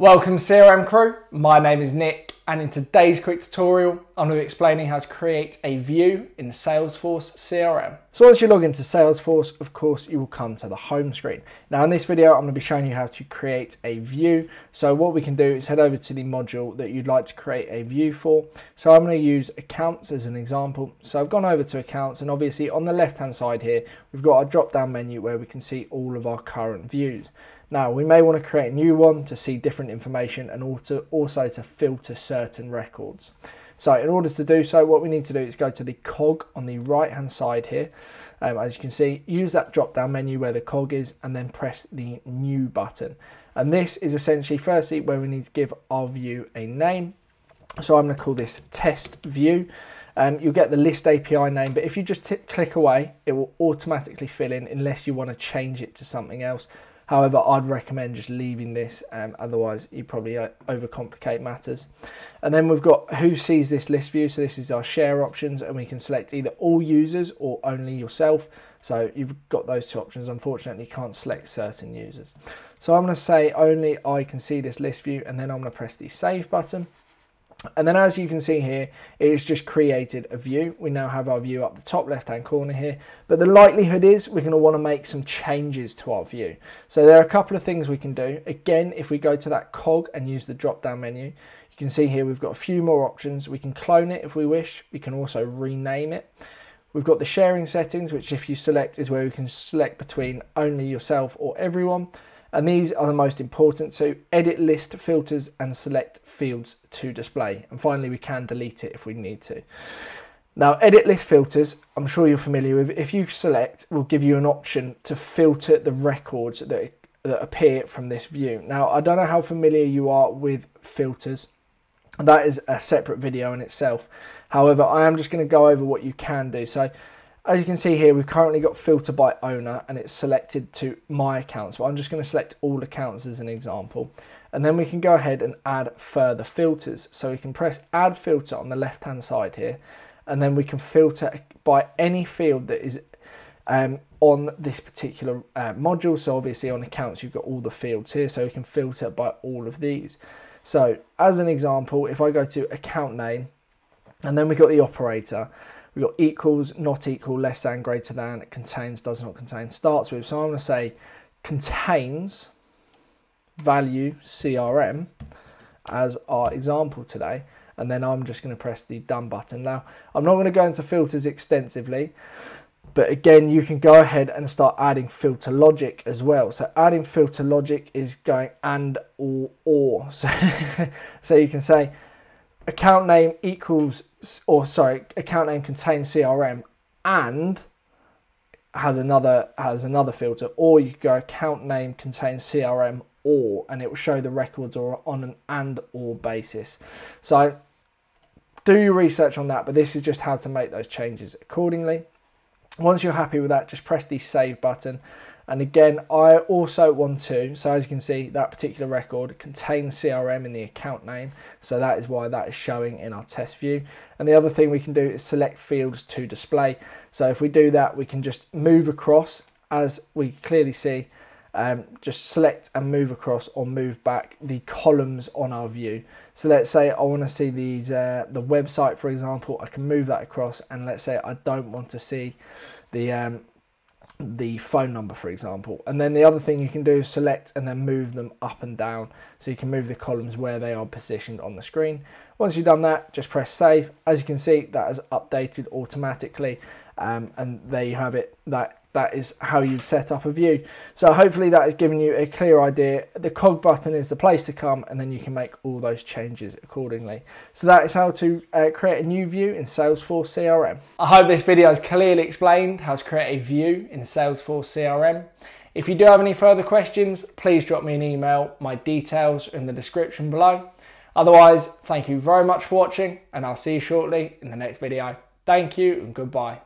Welcome CRM crew, my name is Nick and in today's quick tutorial I'm going to be explaining how to create a view in Salesforce CRM. So once you log into Salesforce, of course you will come to the home screen. Now in this video I'm going to be showing you how to create a view. So what we can do is head over to the module that you'd like to create a view for. So I'm going to use accounts as an example. So I've gone over to accounts and obviously on the left hand side here we've got our drop down menu where we can see all of our current views. Now we may want to create a new one to see different information and also, to filter certain records. So in order to do so, what we need to do is go to the cog on the right hand side here. Um, as you can see, use that drop down menu where the cog is and then press the new button. And this is essentially firstly where we need to give our view a name. So I'm going to call this test view. Um, you'll get the list API name, but if you just click away, it will automatically fill in unless you want to change it to something else. However, I'd recommend just leaving this, um, otherwise you probably uh, overcomplicate matters. And then we've got who sees this list view. So this is our share options and we can select either all users or only yourself. So you've got those two options. Unfortunately, you can't select certain users. So I'm going to say only I can see this list view and then I'm going to press the save button. And then as you can see here, it has just created a view. We now have our view up the top left hand corner here, but the likelihood is we're going to want to make some changes to our view. So there are a couple of things we can do. Again, if we go to that cog and use the drop down menu, you can see here we've got a few more options. We can clone it if we wish. We can also rename it. We've got the sharing settings, which if you select is where we can select between only yourself or everyone. And these are the most important. So edit list filters and select fields to display. And finally, we can delete it if we need to. Now, edit list filters, I'm sure you're familiar with. If you select, will give you an option to filter the records that, that appear from this view. Now, I don't know how familiar you are with filters. That is a separate video in itself. However, I am just going to go over what you can do. So, as you can see here, we've currently got filter by owner and it's selected to my accounts. But I'm just going to select all accounts as an example and then we can go ahead and add further filters. So we can press add filter on the left hand side here and then we can filter by any field that is um, on this particular uh, module. So obviously on accounts you've got all the fields here so we can filter by all of these. So as an example, if I go to account name and then we've got the operator, we've got equals, not equal, less than, greater than, contains, does not contain, starts with. So I'm going to say contains value CRM as our example today and then I'm just going to press the done button. Now I'm not going to go into filters extensively but again you can go ahead and start adding filter logic as well. So adding filter logic is going and or or so, so you can say account name equals or sorry account name contains CRM and has another has another filter or you go account name contains CRM or and it will show the records or on an and or basis. So do your research on that, but this is just how to make those changes accordingly. Once you're happy with that, just press the save button. And again, I also want to, so as you can see, that particular record contains CRM in the account name. So that is why that is showing in our test view. And the other thing we can do is select fields to display. So if we do that, we can just move across as we clearly see um, just select and move across or move back the columns on our view. So let's say I want to see these uh, the website for example, I can move that across and let's say I don't want to see the um, the phone number for example. And then the other thing you can do is select and then move them up and down. So you can move the columns where they are positioned on the screen. Once you've done that just press save. As you can see that has updated automatically um, and there you have it. That that is how you set up a view. So hopefully that has given you a clear idea. The cog button is the place to come and then you can make all those changes accordingly. So that is how to uh, create a new view in Salesforce CRM. I hope this video has clearly explained how to create a view in Salesforce CRM. If you do have any further questions, please drop me an email. My details are in the description below. Otherwise, thank you very much for watching and I'll see you shortly in the next video. Thank you and goodbye.